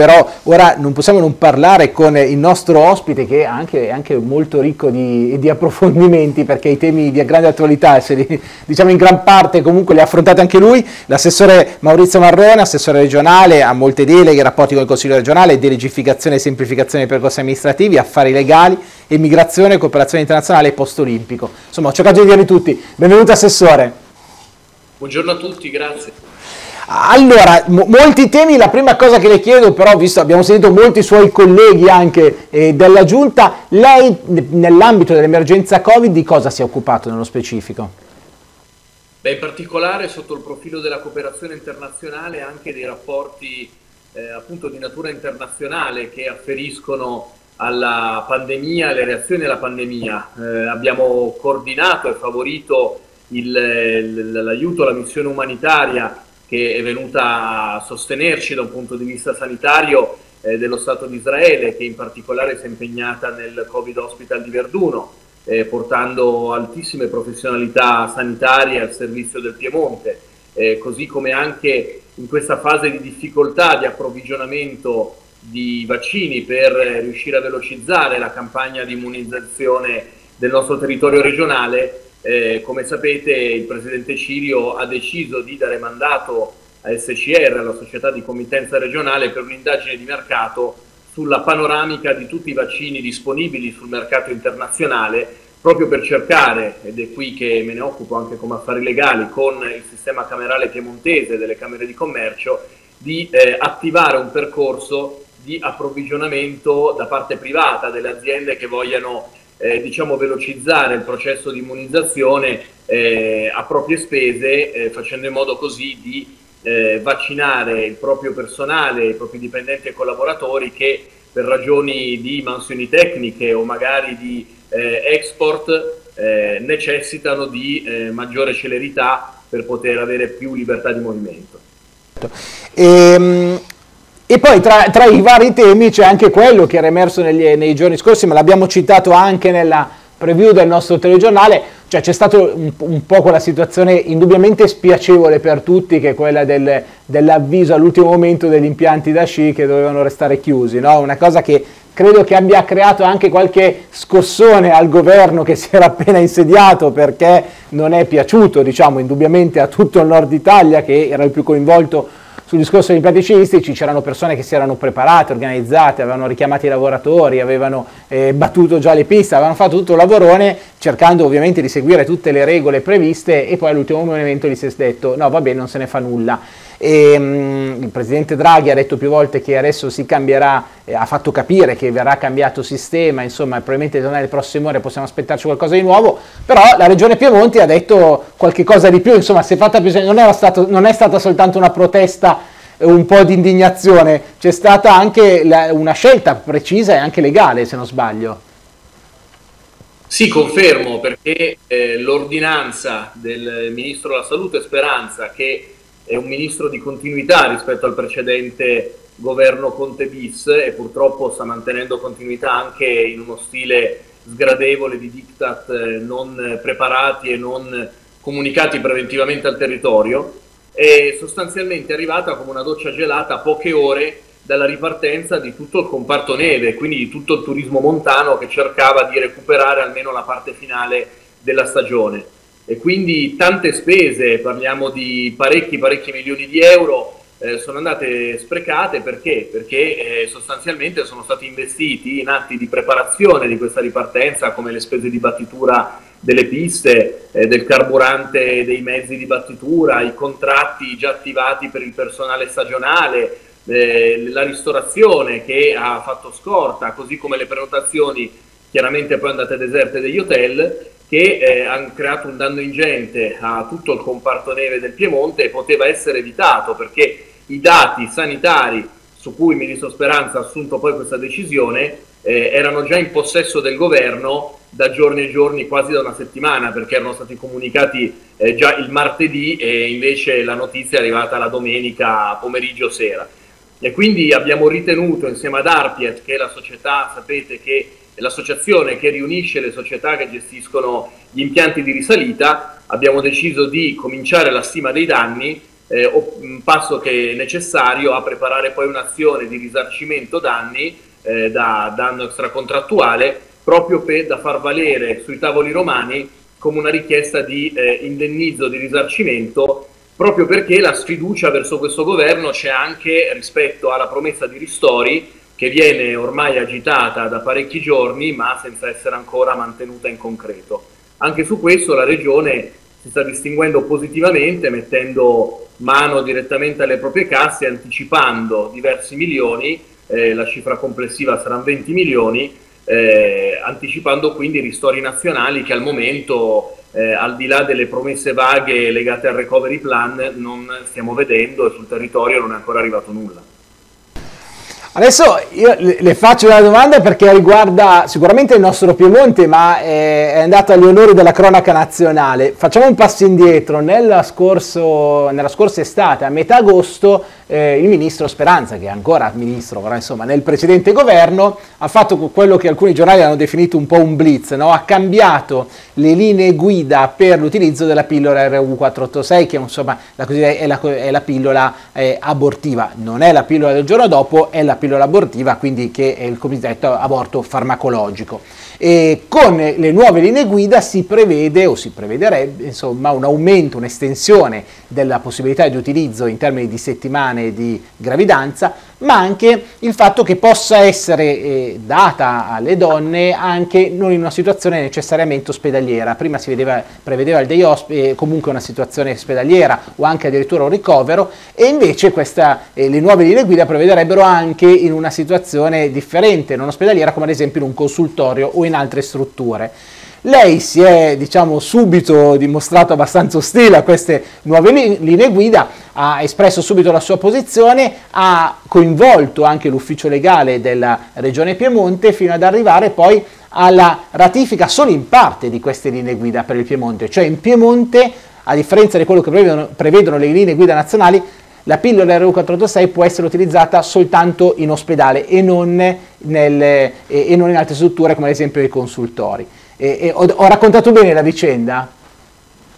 Però ora non possiamo non parlare con il nostro ospite che è anche, anche molto ricco di, di, approfondimenti perché i temi di grande attualità, se li, diciamo in gran parte comunque li ha affrontati anche lui, l'assessore Maurizio Marrone, assessore regionale, ha molte deleghe, rapporti con il Consiglio regionale, delegificazione e semplificazione dei percorsi amministrativi, affari legali, immigrazione, cooperazione internazionale e post olimpico. Insomma ho cercato di dirli tutti. Benvenuto Assessore. Buongiorno a tutti, grazie. Allora, mo molti temi, la prima cosa che le chiedo però, visto abbiamo sentito molti suoi colleghi anche eh, della Giunta, lei nell'ambito dell'emergenza Covid di cosa si è occupato nello specifico? Beh, in particolare sotto il profilo della cooperazione internazionale anche dei rapporti eh, appunto di natura internazionale che afferiscono alla pandemia, alle reazioni alla pandemia. Eh, abbiamo coordinato e favorito l'aiuto alla missione umanitaria che è venuta a sostenerci da un punto di vista sanitario eh, dello Stato di Israele, che in particolare si è impegnata nel Covid Hospital di Verduno, eh, portando altissime professionalità sanitarie al servizio del Piemonte, eh, così come anche in questa fase di difficoltà di approvvigionamento di vaccini per riuscire a velocizzare la campagna di immunizzazione del nostro territorio regionale, eh, come sapete il Presidente Cirio ha deciso di dare mandato a SCR, alla società di committenza regionale, per un'indagine di mercato sulla panoramica di tutti i vaccini disponibili sul mercato internazionale, proprio per cercare, ed è qui che me ne occupo anche come affari legali, con il sistema camerale piemontese delle Camere di Commercio, di eh, attivare un percorso di approvvigionamento da parte privata delle aziende che vogliano eh, diciamo, velocizzare il processo di immunizzazione eh, a proprie spese, eh, facendo in modo così di eh, vaccinare il proprio personale, i propri dipendenti e collaboratori che per ragioni di mansioni tecniche o magari di eh, export eh, necessitano di maggiore celerità per poter avere più libertà di movimento. Ehm, e poi tra, tra, i vari temi c'è anche quello che era emerso negli, nei giorni scorsi, ma l'abbiamo citato anche nella preview del nostro telegiornale, cioè c'è stata un, un, po' quella situazione indubbiamente spiacevole per tutti, che è quella del, dell'avviso all'ultimo momento degli impianti da sci che dovevano restare chiusi, no? una cosa che credo che abbia creato anche qualche scossone al governo che si era appena insediato perché non è piaciuto, diciamo, indubbiamente a tutto il nord Italia che era il più coinvolto sul discorso degli impianti sciistici c'erano persone che si erano preparate, organizzate, avevano richiamato i lavoratori, avevano eh, battuto già le piste, avevano fatto tutto il lavorone cercando ovviamente di seguire tutte le regole previste e poi all'ultimo momento gli si è detto no vabbè non se ne fa nulla. E, um, il presidente Draghi ha detto più volte che adesso si cambierà, eh, ha fatto capire che verrà cambiato sistema, insomma probabilmente nelle prossime ore possiamo aspettarci qualcosa di nuovo, però la regione Piemonte ha detto qualche cosa di più, insomma si è fatta più, non, stato, non è stata soltanto una protesta un po' di indignazione, c'è stata anche la, una scelta precisa e anche legale se non sbaglio. Sì, confermo perché eh, l'ordinanza del Ministro della Salute Speranza che è un ministro di continuità rispetto al precedente governo Conte bis e purtroppo sta mantenendo continuità anche in uno stile sgradevole di diktat eh, non preparati e non comunicati preventivamente al territorio è sostanzialmente arrivata come una doccia gelata a poche ore dalla ripartenza di tutto il comparto neve, quindi di tutto il turismo montano che cercava di recuperare almeno la parte finale della stagione e quindi tante spese, parliamo di parecchi parecchi milioni di euro, eh, sono andate sprecate perché? Perché eh, sostanzialmente sono stati investiti in atti di preparazione di questa ripartenza come le spese di battitura delle piste, eh, del carburante dei mezzi di battitura, i contratti già attivati per il personale stagionale, eh, la ristorazione che ha fatto scorta, così come le prenotazioni chiaramente poi andate deserte degli hotel che eh, hanno creato un danno ingente a tutto il comparto neve del Piemonte poteva essere evitato perché i dati sanitari su cui il Ministro Speranza ha assunto poi questa decisione eh, erano già in possesso del governo da giorni e giorni, quasi da una settimana, perché erano stati comunicati eh, già il martedì e invece la notizia è arrivata la domenica pomeriggio sera. E quindi abbiamo ritenuto insieme ad Arpiet, che è la società, sapete che l'associazione che riunisce le società che gestiscono gli impianti di risalita, abbiamo deciso di cominciare la stima dei danni eh, un passo che è necessario a preparare poi un'azione di risarcimento danni eh, da danno extracontrattuale proprio per, da far valere sui tavoli romani come una richiesta di eh, indennizzo di risarcimento proprio perché la sfiducia verso questo governo c'è anche rispetto alla promessa di ristori che viene ormai agitata da parecchi giorni ma senza essere ancora mantenuta in concreto. Anche su questo la Regione si sta distinguendo positivamente mettendo mano direttamente alle proprie casse, anticipando diversi milioni, eh, la cifra complessiva saranno 20 milioni, eh, anticipando quindi ristori nazionali che al momento, eh, al di là delle promesse vaghe legate al recovery plan, non stiamo vedendo e sul territorio non è ancora arrivato nulla. Adesso io le faccio una domanda perché riguarda sicuramente il nostro Piemonte, ma è andato agli onori della cronaca nazionale. Facciamo un passo indietro. Nella, scorso, nella scorsa estate, a metà agosto, eh, il ministro Speranza, che è ancora ministro, però insomma nel precedente governo, ha fatto quello che alcuni giornali hanno definito un po' un blitz, no? ha cambiato le linee guida per l'utilizzo della pillola RU486, che insomma la, è, la, è la pillola eh, abortiva, non è la pillola del giorno dopo, è la pillola abortiva, quindi che è il cosiddetto aborto farmacologico. E con le nuove linee guida si prevede o si prevederebbe insomma, un aumento, un'estensione della possibilità di utilizzo in termini di settimane di gravidanza, ma anche il fatto che possa essere eh, data alle donne anche non in una situazione necessariamente ospedaliera. Prima si vedeva, prevedeva il day hospital, eh, comunque una situazione ospedaliera o anche addirittura un ricovero e invece questa, eh, le nuove linee guida prevederebbero anche in una situazione differente, non ospedaliera come ad esempio in un consultorio o in altre strutture. Lei si è diciamo, subito dimostrato abbastanza ostile a queste nuove linee guida, ha espresso subito la sua posizione, ha coinvolto anche l'ufficio legale della Regione Piemonte fino ad arrivare poi alla ratifica solo in parte di queste linee guida per il Piemonte, cioè in Piemonte, a differenza di quello che prevedono, prevedono le linee guida nazionali, la pillola RU486 può essere utilizzata soltanto in ospedale e non, nel, e, e non in altre strutture come ad esempio i consultori. E, e ho, ho raccontato bene la vicenda?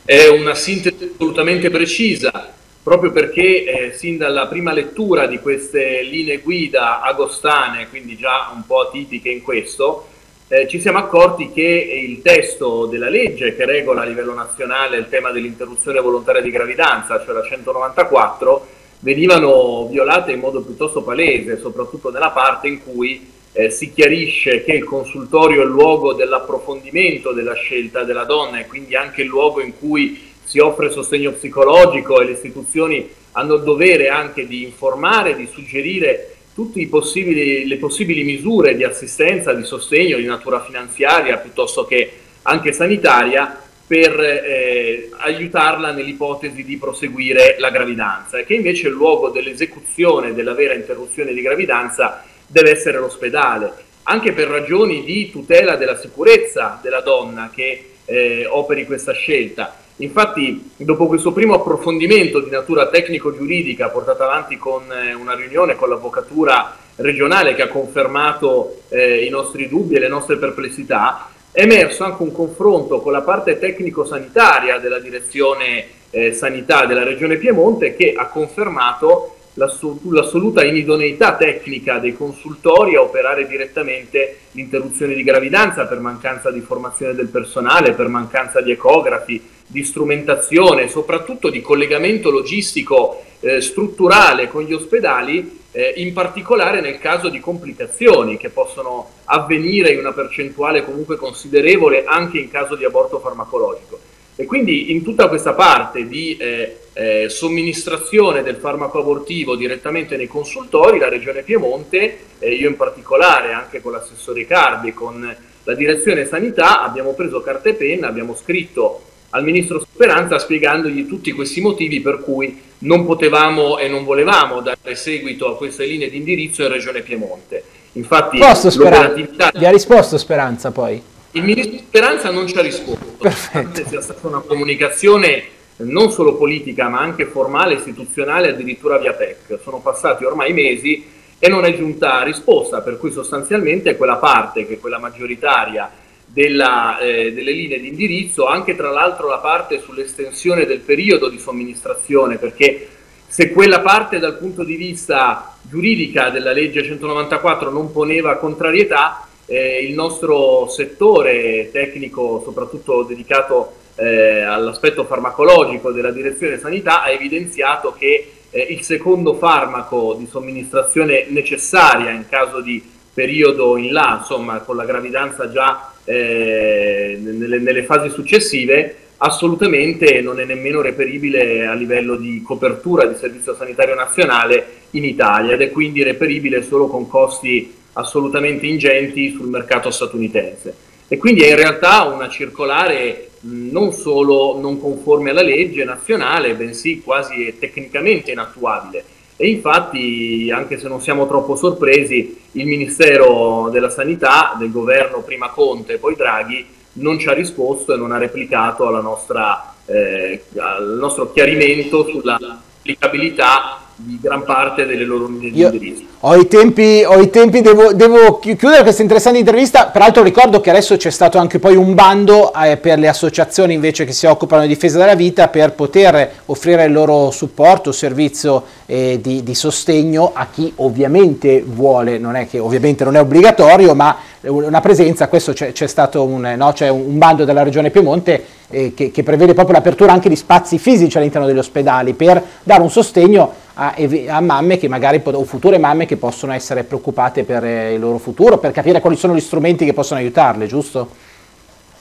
È una sintesi assolutamente precisa, proprio perché eh, sin dalla prima lettura di queste linee guida agostane, quindi già un po' atipiche in questo, eh, ci siamo accorti che il testo della legge che regola a livello nazionale il tema dell'interruzione volontaria di gravidanza, cioè la 194, venivano violate in modo piuttosto palese, soprattutto nella parte in cui eh, si chiarisce che il consultorio è il luogo dell'approfondimento della scelta della donna e quindi anche il luogo in cui si offre sostegno psicologico e le istituzioni hanno il dovere anche di informare, di suggerire tutte le possibili misure di assistenza, di sostegno di natura finanziaria piuttosto che anche sanitaria per eh, aiutarla nell'ipotesi di proseguire la gravidanza che invece il luogo dell'esecuzione della vera interruzione di gravidanza deve essere l'ospedale, anche per ragioni di tutela della sicurezza della donna che eh, operi questa scelta. Infatti, dopo questo primo approfondimento di natura tecnico-giuridica portato avanti con eh, una riunione con l'avvocatura regionale che ha confermato eh, i nostri dubbi e le nostre perplessità, è emerso anche un confronto con la parte tecnico-sanitaria della direzione eh, sanità della regione Piemonte che ha confermato l'assoluta inidoneità tecnica dei consultori a operare direttamente l'interruzione di gravidanza per mancanza di formazione del personale, per mancanza di ecografi, di strumentazione, soprattutto di collegamento logistico eh, strutturale con gli ospedali, eh, in particolare nel caso di complicazioni che possono avvenire in una percentuale comunque considerevole anche in caso di aborto farmacologico. E quindi in tutta questa parte di eh, eh, somministrazione del farmaco abortivo direttamente nei consultori, la Regione Piemonte, eh, io in particolare anche con l'assessore Cardi con la direzione sanità, abbiamo preso carta e penna, abbiamo scritto al Ministro Speranza spiegandogli tutti questi motivi per cui non potevamo e non volevamo dare seguito a queste linee di indirizzo in Regione Piemonte. Infatti, Speranza. Gli ha risposto Speranza poi? Il Ministro Speranza non ci ha risposto, nonostante sia stata una comunicazione non solo politica ma anche formale, istituzionale, addirittura via PEC. Sono passati ormai mesi e non è giunta risposta, per cui sostanzialmente quella parte, che è quella maggioritaria della, eh, delle linee di indirizzo, anche tra l'altro la parte sull'estensione del periodo di somministrazione, perché Se quella parte dal punto di vista giuridica della legge 194 non poneva contrarietà, eh, il nostro settore tecnico, soprattutto dedicato eh, all'aspetto farmacologico della direzione sanità, ha evidenziato che eh, il secondo farmaco di somministrazione necessaria in caso di periodo in là, insomma con la gravidanza già eh, nelle, nelle fasi successive, assolutamente non è nemmeno reperibile a livello di copertura di servizio sanitario nazionale in Italia ed è quindi reperibile solo con costi assolutamente ingenti sul mercato statunitense. E quindi è in realtà una circolare non solo non conforme alla legge nazionale, bensì quasi tecnicamente inattuabile. E infatti, anche se non siamo troppo sorpresi, il Ministero della Sanità del governo prima Conte e poi Draghi non ci ha risposto e non ha replicato nostra, eh, al nostro chiarimento sull'applicabilità di gran parte delle loro indirizzo. Ho i tempi, ho i tempi devo, devo, chiudere questa interessante intervista, peraltro ricordo che adesso c'è stato anche poi un bando eh, per le associazioni invece che si occupano di difesa della vita per poter offrire il loro supporto, servizio eh, di, di, sostegno a chi ovviamente vuole, non è che ovviamente non è obbligatorio, ma una presenza, questo c'è, stato un, no, un, bando della regione Piemonte eh, che, che prevede proprio l'apertura anche di spazi fisici all'interno degli ospedali per dare un sostegno a, a, mamme che magari, o future mamme che possono essere preoccupate per eh, il loro futuro, per capire quali sono gli strumenti che possono aiutarle, giusto?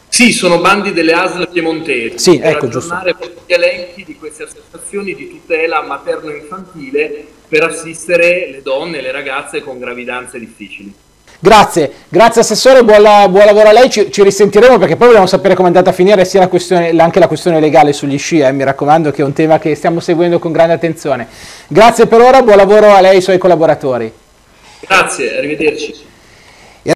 Sì, sono bandi delle ASL piemontesi sì, per ecco, aggiornare gli elenchi di queste associazioni di tutela materno-infantile per assistere le donne e le ragazze con gravidanze difficili. Grazie, grazie Assessore, buon, buon lavoro a lei, ci, ci, risentiremo perché poi vogliamo sapere come è andata a finire sia la questione, anche la questione legale sugli sci, eh, mi raccomando che è un tema che stiamo seguendo con grande attenzione. Grazie per ora, buon lavoro a lei e ai suoi collaboratori. Grazie, arrivederci.